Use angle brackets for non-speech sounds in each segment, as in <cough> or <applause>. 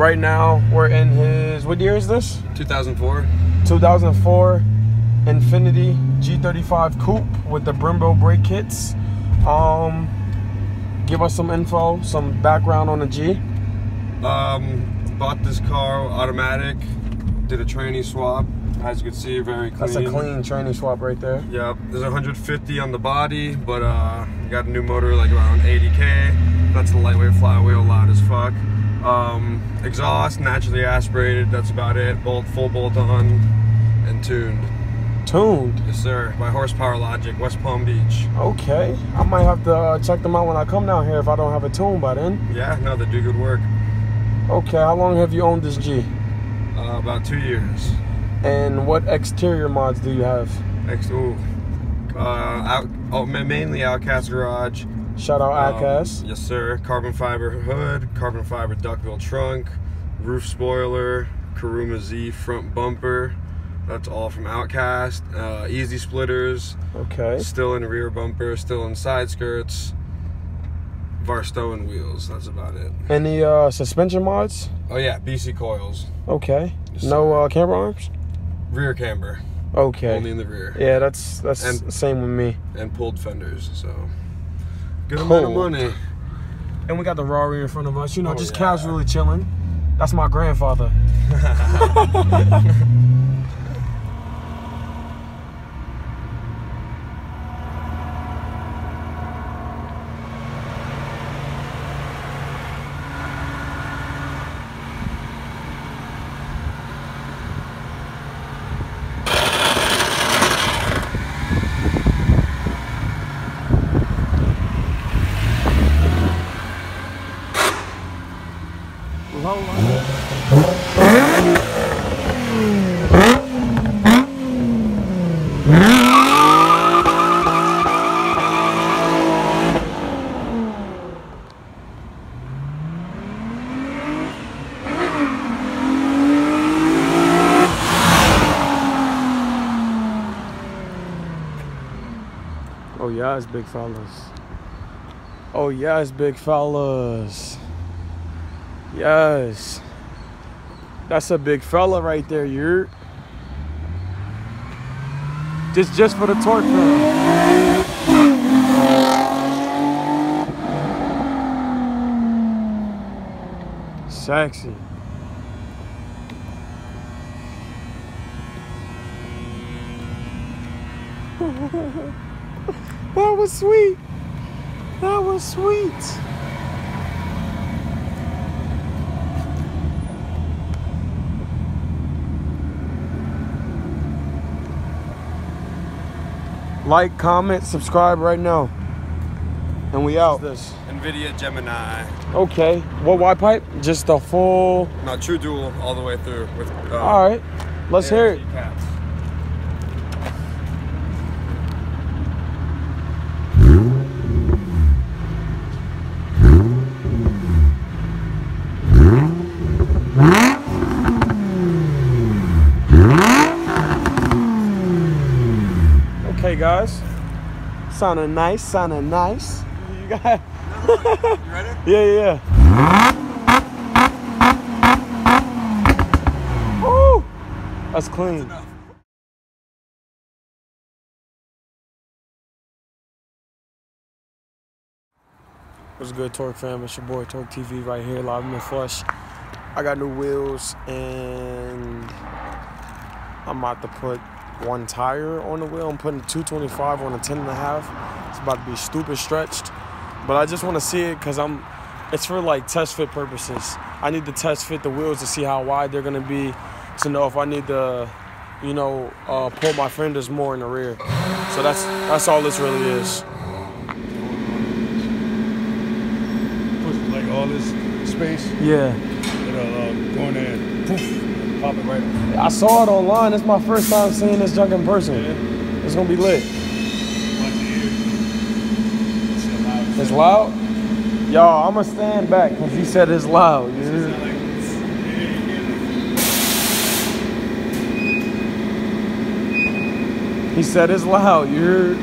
Um, right now we're in his. What year is this? 2004. 2004 Infiniti G35 Coupe with the Brembo brake kits. Um, give us some info, some background on the G. Um, bought this car automatic. Did a tranny swap. As you can see, very clean. That's a clean tranny swap right there. Yep. There's 150 on the body, but uh, got a new motor like around 80k. That's a lightweight flywheel, loud as fuck. Um, exhaust naturally aspirated. That's about it. Bolt, full bolt on, and tuned. Tuned. Yes, sir. By Horsepower Logic, West Palm Beach. Okay, I might have to uh, check them out when I come down here if I don't have a tune by then. Yeah, no, they do good work. Okay, how long have you owned this G? Uh, about two years. And what exterior mods do you have? Next, ooh, uh, out, oh, mainly Outcast Garage. Shout out Um, Outcast. yes, sir. Carbon fiber hood, carbon fiber duckbill trunk, roof spoiler, Karuma Z front bumper. That's all from Outcast. Uh, easy splitters, Okay. Stillen rear bumper, Stillen side skirts. Varrstoen wheels. That's about it. Any uh, suspension mods? Oh yeah, BC coils, Okay. Yes, no uh, camber arms? rear camber, Okay. only in the rear, Yeah, that's that's And- same with me. and pulled fenders. So good amount of money. And we got the Rari in front of us, you know, Oh, just yeah. casually chilling. That's my grandfather. <laughs> Oh yes, big fellas. Oh yes, big fellas. Yes. That's a big fella right there, you're just just for the torque. Sexy. <laughs> that was sweet. That was sweet. Like, comment, subscribe right now. And we out. This. Invidia Gemini. Okay. What Y pipe? Just the full. Not true dual all the way through with. Uh, All right. Let's hear it. Caps. Okay, guys. Sounding nice. Sounding nice. You got. You ready? <laughs> Yeah, yeah. yeah. Woo! That's clean. What's good, Torque fam? It's your boy Torque TV right here, live in the flesh. I got new wheels and I'm about to put one tire on the wheel. I'm putting 225 on a 10 and a half. It's about to be stupid stretched, but I just want to see it because I'm. It's for like test fit purposes. I need to test fit the wheels to see how wide they're gonna be, to know if I need to, you know, uh, pull my fenders more in the rear. So that's that's all this really is. Like all this space, Yeah. it'll um, go in there poof, pop it right. I saw it online. It's my first time seeing this junk in person. Yeah. It's gonna be lit. Watch your ears. It's loud. Y'all, I'ma stand back because he said it's loud. It's hear? not like it's, yeah, you hear the- He said it's loud. You heard?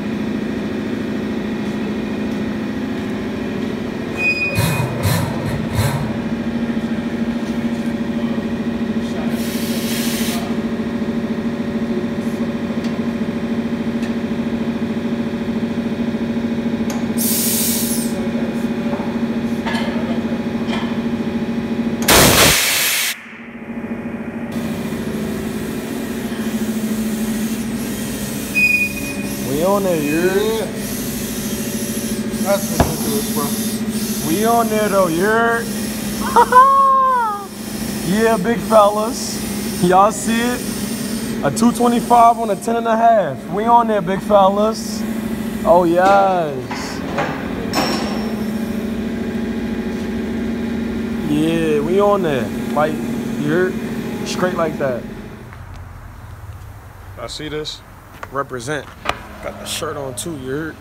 On there, you heard? Yeah. That's ridiculous, bro. We on there though, you heard? <laughs> yeah, big fellas. Y'all see it? A 225 on a 10 and a half. We on there, big fellas. Oh, yes. Yeah, we on there. Like, you're straight like that. I see this. Represent. Got the shirt on too, you heard?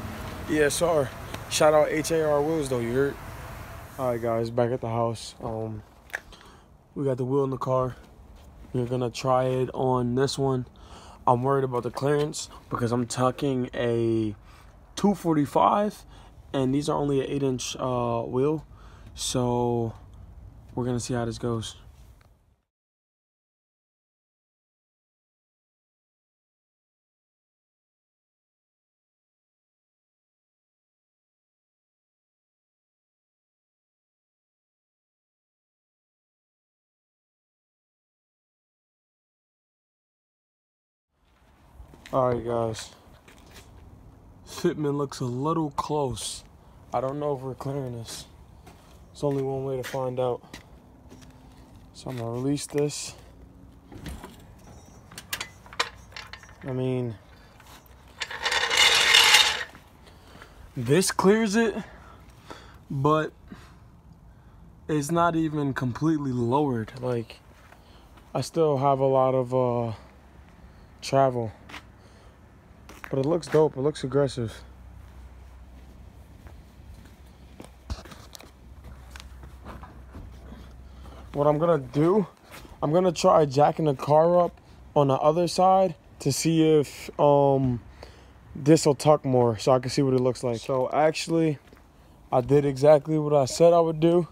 ESR. Shout out HAR Wheels though, you heard? Alright guys, back at the house. Um we got the wheel in the car. We're gonna try it on this one. I'm worried about the clearance because I'm tucking a 245 and these are only an 8 inch uh, wheel. So we're gonna see how this goes. Alright guys. Fitment looks a little close. I don't know if we're clearing this. There's only one way to find out. So I'm gonna release this. I mean, this clears it, but it's not even completely lowered. Like, I still have a lot of uh, travel. But it looks dope. It looks aggressive. What I'm gonna do, I'm gonna try jacking the car up on the other side to see if um this will tuck more so I can see what it looks like. So actually, I did exactly what I said I would do.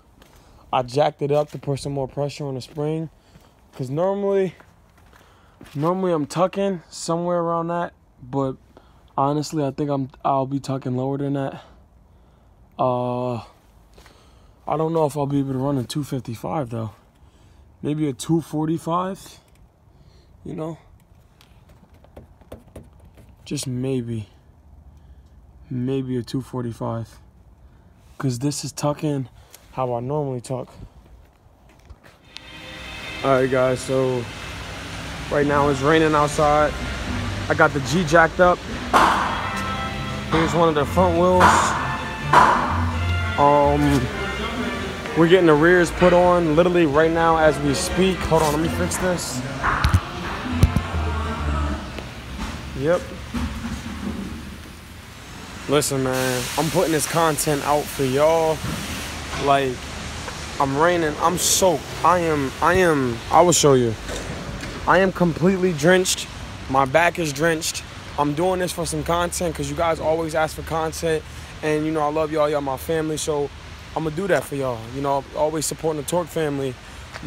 I jacked it up to put some more pressure on the spring. Cause normally, normally I'm tucking somewhere around that, but honestly, I think I'm I'll be tucking lower than that. Uh, I don't know if I'll be able to run a 255 though. Maybe a 245. You know, just maybe. Maybe a 245. Cause this is tucking how I normally tuck. All right, guys. So right now it's raining outside. I got the G jacked up. Here's one of the front wheels. Um, we're getting the rears put on literally right now as we speak. Hold on, let me fix this. Yep. Listen, man, I'm putting this content out for y'all. Like, I'm raining. I'm soaked. I am. I am. I will show you. I am completely drenched. My back is drenched. I'm doing this for some content because you guys always ask for content, and you know I love y'all. Y'all my family, so I'm gonna do that for y'all. You know, always supporting the Torque family.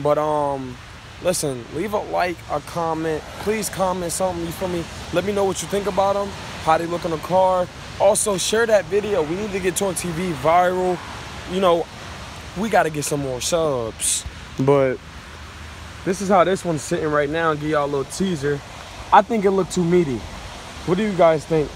But um, listen, leave a like, a comment. Please comment something. You feel me? Let me know what you think about them. How they look in the car. Also, share that video. We need to get Torque TV viral. You know, we got to get some more subs. But this is how this one's sitting right now. Give y'all a little teaser. I think it looked too meaty. What do you guys think?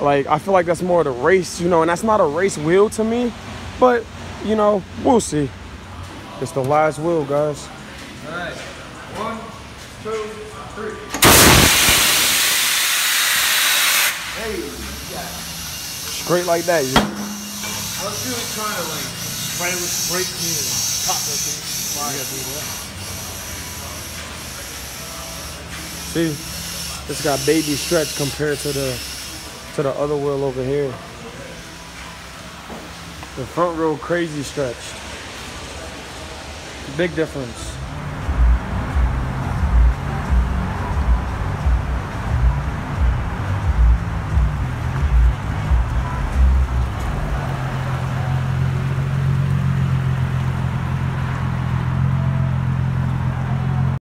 Like, I feel like that's more of the race, you know, and that's not a race wheel to me. But, you know, we'll see. It's the last wheel, guys. All right. One, two, three. Straight like that. I was really trying to like spray with. See, it's got baby stretch compared to the to the other wheel over here. The front row crazy stretched. Big difference.